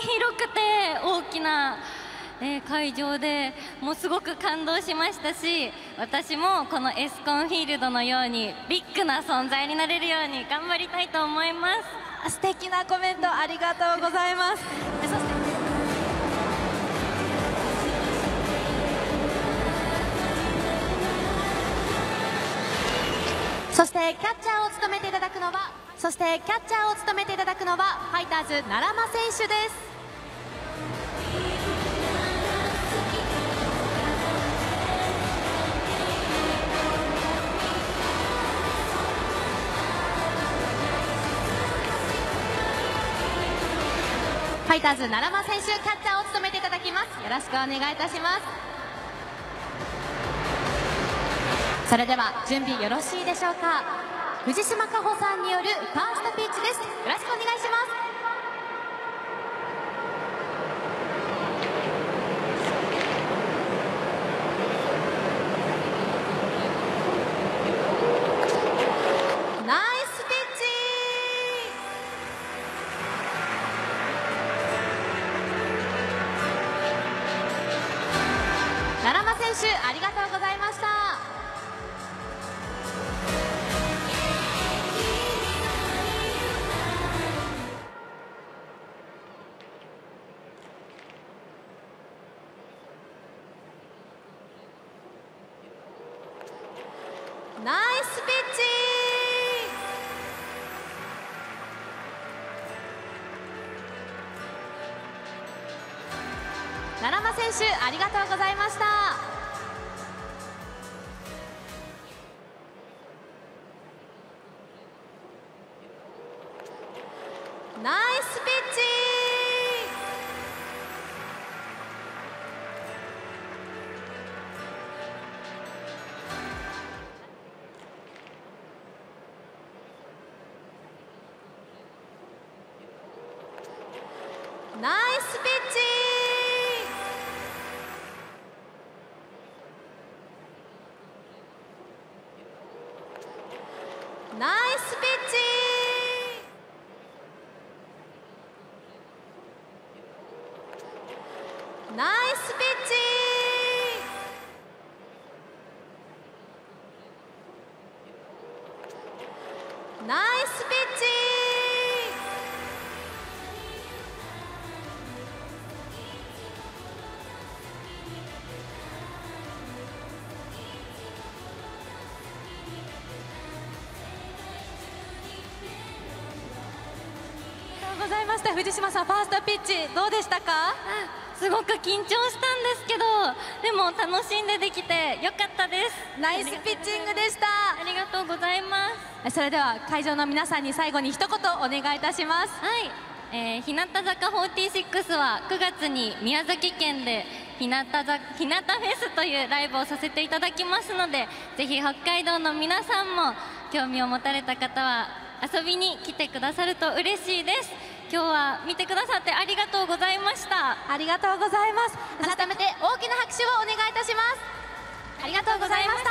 広くて大きな、えー会場でもうすごく感動しましたし私もこのエスコンフィールドのようにビッグな存在になれるように頑張りたいと思います。素敵なコメントありがとうございます。そしてそしてキャッチャーを務めていただくのはそしてキャッチャーを務めていただくのはファイターズ奈良間選手です。ファイターズ奈良間選手キャッチャーを務めていただきます。よろしくお願いいたします。それでは準備よろしいでしょうか。藤島加穂さんによるファーストピッチです。選手ありがとうございました。ナイスピッチ。奈良間選手ありがとうございました。ナイスピッチナイスピッチナイスピッチナイスピッチ。ナイスピッチ。ありがとうございました。藤島さんファーストピッチどうでしたか？すごく緊張したんですけどでも楽しんでできてよかったです。ナイスピッチングでした。ありがとうございます。それでは会場の皆さんに最後に一言お願いいたします。はい、えー、日向坂46は9月に宮崎県で日向ざ日向フェスというライブをさせていただきますのでぜひ北海道の皆さんも興味を持たれた方は遊びに来てくださると嬉しいです今日は見てくださってありがとうございました。ありがとうございます。改めて大きな拍手をお願いいたします。ありがとうございました